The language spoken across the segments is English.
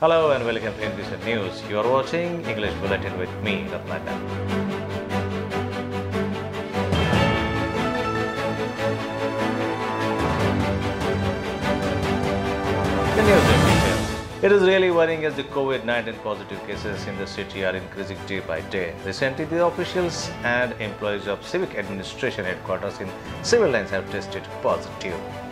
Hello and welcome to INBCN News. You are watching English Bulletin with me, Ratnakar. The news. It is really worrying as the COVID-19 positive cases in the city are increasing day by day. Recently, the officials and employees of Civic Administration headquarters in civil lines have tested positive.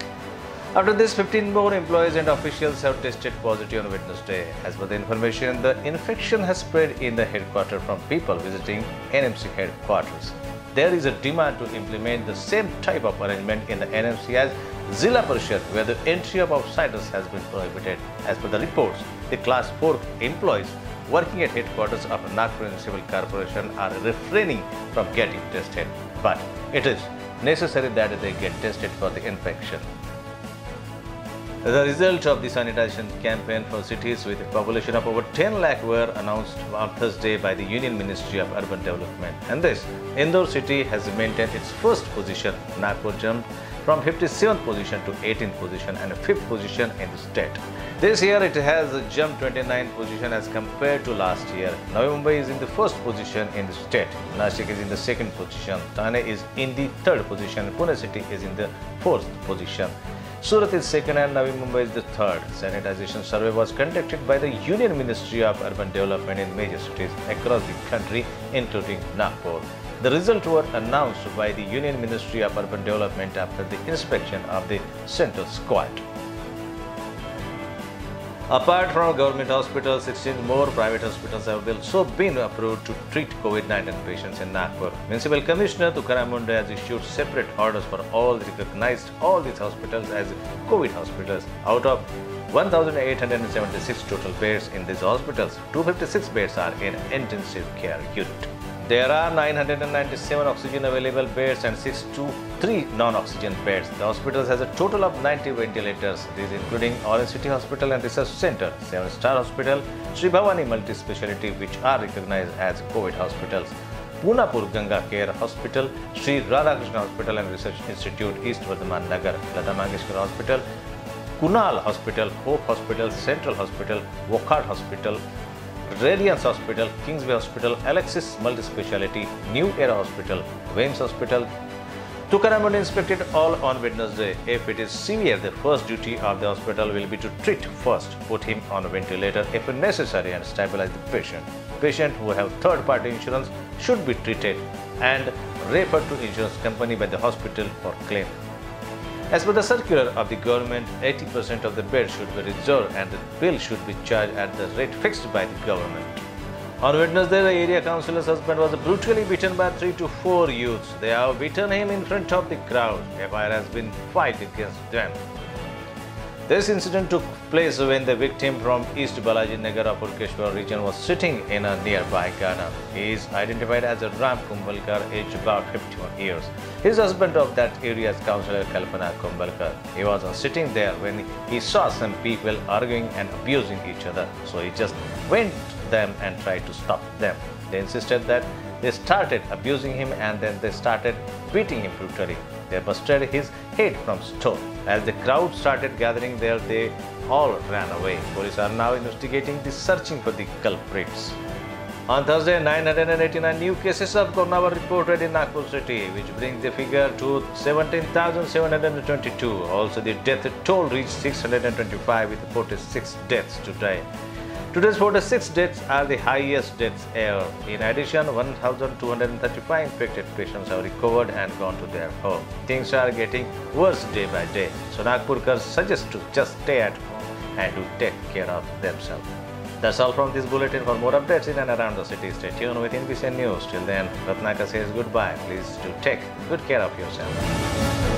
After this, 15 more employees and officials have tested positive on Wednesday. As per the information, the infection has spread in the headquarters from people visiting NMC headquarters. There is a demand to implement the same type of arrangement in the NMC as Zilla Parishad, where the entry of outsiders has been prohibited. As per the reports, the class 4 employees working at headquarters of Nagpur Municipal Corporation are refraining from getting tested. But it is necessary that they get tested for the infection. The result of the sanitation campaign for cities with a population of over 10 lakh were announced on Thursday by the Union Ministry of Urban Development. And this, Indore city has maintained its first position. Nagpur jumped from 57th position to 18th position and 5th position in the state. This year it has jumped 29 position as compared to last year. Navi Mumbai is in the first position in the state. Nashik is in the second position. Thane is in the third position. Pune city is in the fourth position. Surat is second and Navi Mumbai is the third. Sanitization survey was conducted by the Union Ministry of Urban Development in major cities across the country, including Nagpur. The results were announced by the Union Ministry of Urban Development after the inspection of the central squad. Apart from government hospitals, 16 more private hospitals have also been approved to treat COVID-19 patients in Nagpur. Municipal Commissioner Tukaram Munde has issued separate orders for all recognized all these hospitals as COVID hospitals. Out of 1,876 total beds in these hospitals, 256 beds are in intensive care unit. There are 997 oxygen available beds and 623 non-oxygen beds. The hospital has a total of 90 ventilators. These including Orange City Hospital and Research Center, Seven Star Hospital, Sri Bhavani Multi-Speciality which are recognized as COVID hospitals. Punapur Ganga Care Hospital, Sri Radhakrishna Hospital and Research Institute, East Vardhaman Nagar, Lata Mangeshkar Hospital, Kunal Hospital, Hope Hospital, Central Hospital, Wockhardt Hospital, Radiance Hospital, Kingsway Hospital, Alexis Multispeciality, New Era Hospital, Waynes Hospital. Tukaram inspected all on Wednesday. If it is severe, the first duty of the hospital will be to treat first, put him on a ventilator if necessary and stabilize the patient. Patients who have third-party insurance should be treated and referred to insurance company by the hospital for claim. As per the circular of the government, 80% of the beds should be reserved and the bill should be charged at the rate fixed by the government. On Wednesday, the area councillor's husband was brutally beaten by three to four youths. They have beaten him in front of the crowd. A fire has been filed against them. This incident took place when the victim from East Balaji Nagar of Hudkeshwar region was sitting in a nearby garden. He is identified as a Ram Kumbhalkar, aged about 51 years. His husband of that area is Councillor Kalpana Kumbhalkar. He was sitting there when he saw some people arguing and abusing each other. So he just went them and tried to stop them. They insisted that they started abusing him and then they started beating him brutally. They busted his head from stone. As the crowd started gathering there, they all ran away. Police are now investigating the searching for the culprits. On Thursday, 989 new cases of corona were reported in Nagpur city, which brings the figure to 17,722. Also, the death toll reached 625 with 46 deaths today. Today's 46 deaths are the highest deaths ever. In addition, 1,235 infected patients have recovered and gone to their home. Things are getting worse day by day. So Nagpurkars suggest to just stay at home and to take care of themselves. That's all from this bulletin. For more updates in and around the city, stay tuned with INBCN News. Till then, Ratnakar says goodbye. Please do take good care of yourself.